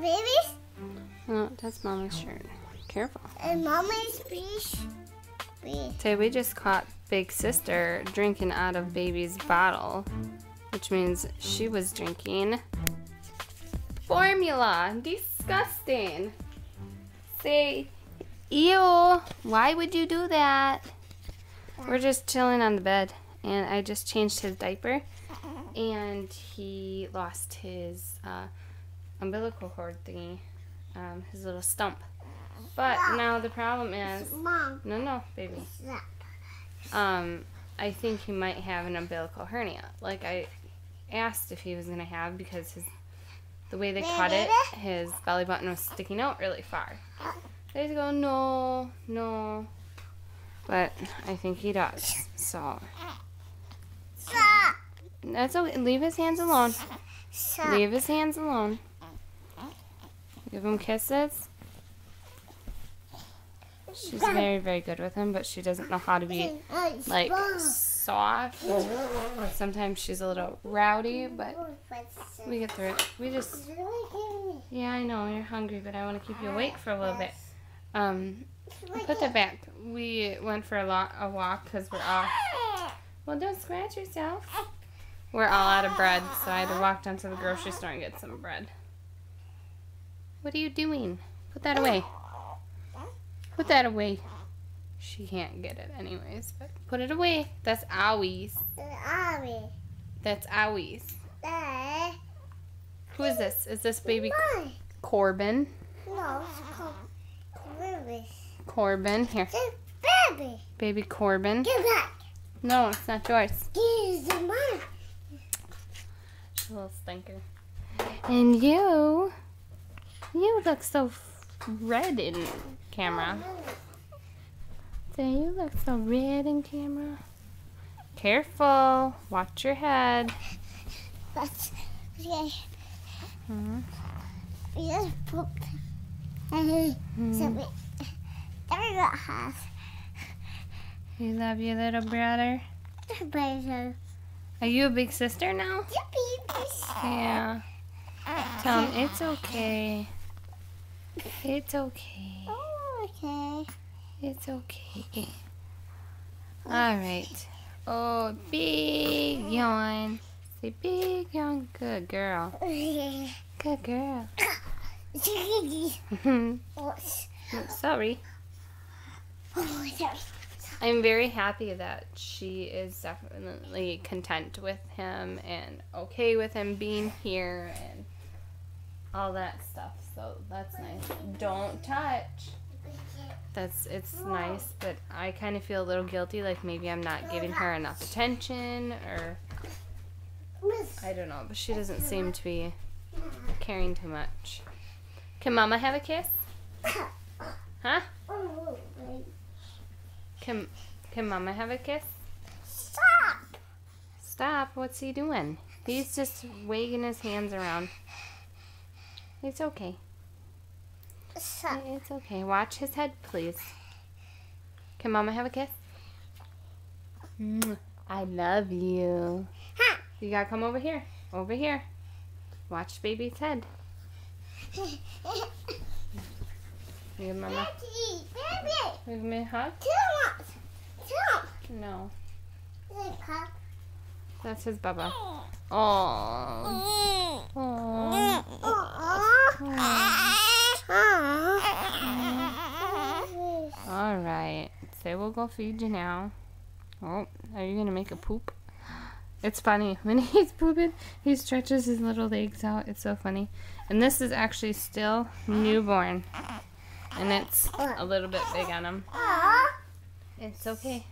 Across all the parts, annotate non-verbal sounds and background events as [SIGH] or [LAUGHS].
babies Oh, that's Mama's shirt. Careful. and mommy's fish. Fish. Say we just caught Big Sister drinking out of Baby's bottle, which means she was drinking formula. Disgusting. Say, ew. Why would you do that? We're just chilling on the bed, and I just changed his diaper, and he lost his uh, umbilical cord thingy, um, his little stump. But now the problem is, Mom, no, no, baby. Um, I think he might have an umbilical hernia. Like I asked if he was gonna have because his the way they cut it, his belly button was sticking out really far. They go, no, no. But I think he does. So Stop. that's okay. Leave his hands alone. Stop. Leave his hands alone. Give him kisses. She's very, very good with him, but she doesn't know how to be like soft. Sometimes she's a little rowdy, but we get through it. We just, yeah, I know you're hungry, but I want to keep you awake for a little bit. Um, put that back. We went for a, lot, a walk because we're all. Well, don't scratch yourself. We're all out of bread, so I had to walk down to the grocery store and get some bread. What are you doing? Put that away. Put that away. She can't get it anyways, but put it away. That's owies. That's owies. Who is this? Is this baby Corbin? No, it's called. Corbin. Here. It's baby. Baby Corbin. Get back. No, it's not yours. The mom. She's a little stinker. And you, you look so f- red in camera. So you look so red in camera. Careful. Watch your head. That's okay. Mhm. We just pooped. So we, then we got half. You love your little brother. Baby. [LAUGHS] Are you a big sister now? Yeah. Tell him it's okay. It's okay. Oh, okay. It's okay. All right. Oh, big yawn. Say big yawn. Good girl. Good girl. Sorry. [LAUGHS] sorry. I'm very happy that she is definitely content with him and okay with him being here and all that stuff. So that's nice. Don't touch. That's it's nice, but I kind of feel a little guilty like maybe I'm not giving her enough attention or I don't know, but she doesn't seem to be caring too much. Can mama have a kiss? Huh? Can can mama have a kiss? Stop. Stop. What's he doing? He's just waving his hands around. It's okay. Stop. It's okay. Watch his head, please. Can mama have a kiss? I love you. Ha. You gotta come over here. Over here. Watch baby's head. [LAUGHS] Give mama. Daddy, baby. Give me a hug? On. Come No. That's his bubba. Oh. Oh. All right. Say we'll go feed you now. Oh, are you gonna make a poop? It's funny [LAUGHS] when he's pooping, he stretches his little legs out. It's so funny. And this is actually still newborn, and it's a little bit big on him. It's okay.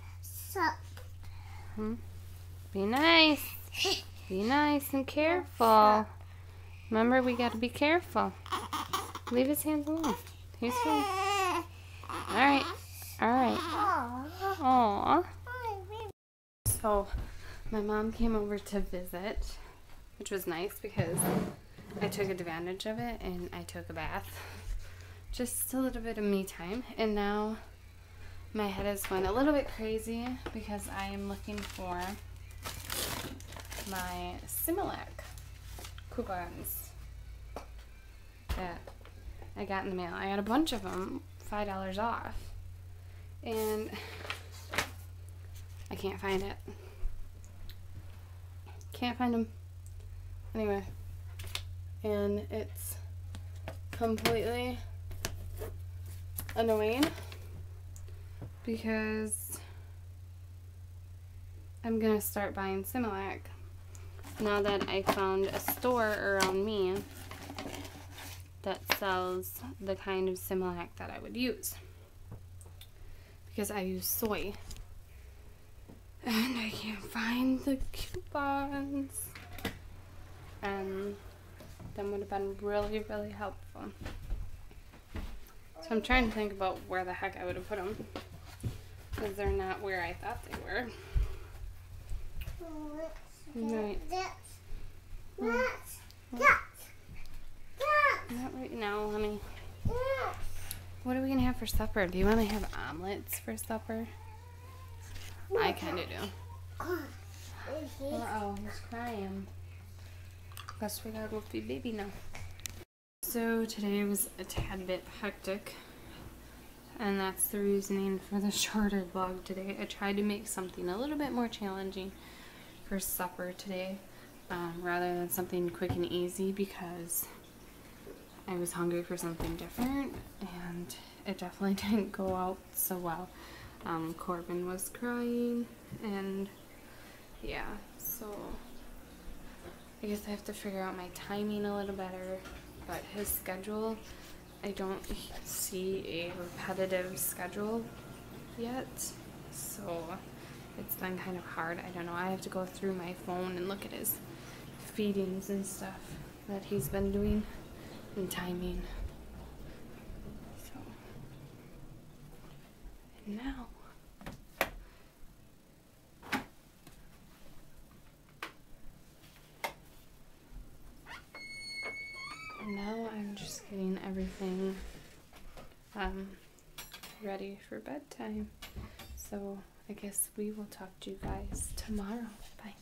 Hmm? Be nice. Be nice and careful. Remember, we gotta be careful. Leave his hands alone. He's fine. All right. All right. Aww. So, my mom came over to visit, which was nice because I took advantage of it and I took a bath. Just a little bit of me time. And now my head is going a little bit crazy because I am looking for my Similac coupons that I got in the mail. I got a bunch of them, $5 off. And I can't find it. Can't find them. Anyway. And it's completely annoying because I'm gonna start buying Similac now that I found a store around me that sells the kind of Similac that I would use. Because I use soy. And I can't find the coupons. And that would have been really really helpful. So I'm trying to think about where the heck I would have put them because they're not where I thought they were Right. Not right now, honey. What are we gonna have for supper? Do you want to have omelets for supper? I kind of do. Uh oh, he's crying. Guess we gotta go feed baby now. So today was a tad bit hectic, and that's the reasoning for the shorter vlog today. I tried to make something a little bit more challenging for supper today um, rather than something quick and easy because I was hungry for something different and it definitely [LAUGHS] didn't go out so well. Um, Corbin was crying and yeah, so I guess I have to figure out my timing a little better, but his schedule, I don't see a repetitive schedule yet, so it's been kind of hard. I don't know. I have to go through my phone and look at his feedings and stuff that he's been doing and timing. So, and now. now I'm just getting everything um, ready for bedtime. So I guess we will talk to you guys tomorrow. Bye.